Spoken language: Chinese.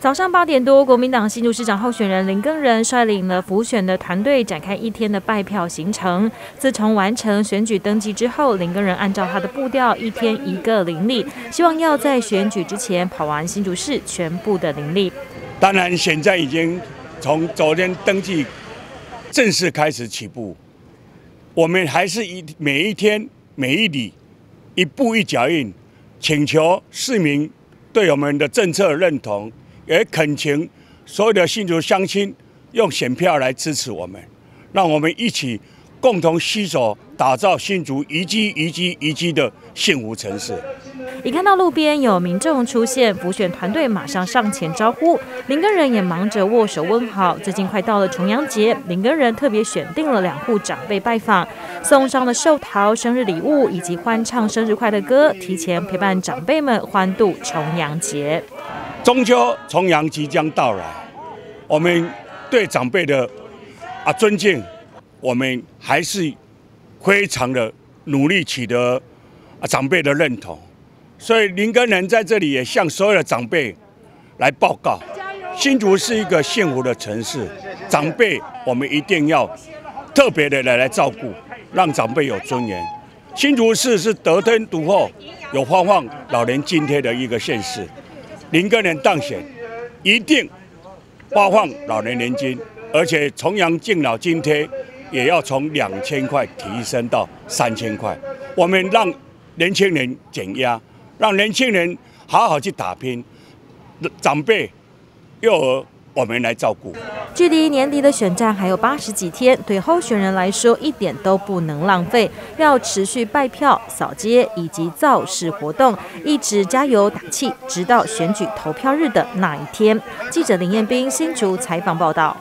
早上八点多，国民党新竹市长候选人林根仁率领了辅选的团队展开一天的拜票行程。自从完成选举登记之后，林根仁按照他的步调，一天一个邻里，希望要在选举之前跑完新竹市全部的邻里。当然，现在已经从昨天登记正式开始起步，我们还是一每一天每一里一步一脚印，请求市民对我们的政策认同。也恳请所有的新竹乡亲用选票来支持我们，让我们一起共同携手打造新竹宜居、宜居、宜居的幸福城市。一看到路边有民众出现，补选团队马上上前招呼，林根人也忙着握手问好。最近快到了重阳节，林根人特别选定了两户长辈拜访，送上了寿桃、生日礼物以及欢唱生日快乐歌，提前陪伴长辈们欢度重阳节。中秋重阳即将到来，我们对长辈的啊尊敬，我们还是非常的努力取得啊长辈的认同。所以林根人在这里也向所有的长辈来报告：新竹是一个幸福的城市，长辈我们一定要特别的来来照顾，让长辈有尊严。新竹市是得天独厚，有发放老年津贴的一个县市。林根人当选，一定发放老年年金，而且重阳敬老津贴也要从两千块提升到三千块。我们让年轻人减压，让年轻人好好去打拼，长辈、幼儿。我们来照顾。距离年底的选战还有八十几天，对候选人来说一点都不能浪费，要持续拜票、扫街以及造势活动，一直加油打气，直到选举投票日的那一天。记者林彦斌新竹采访报道。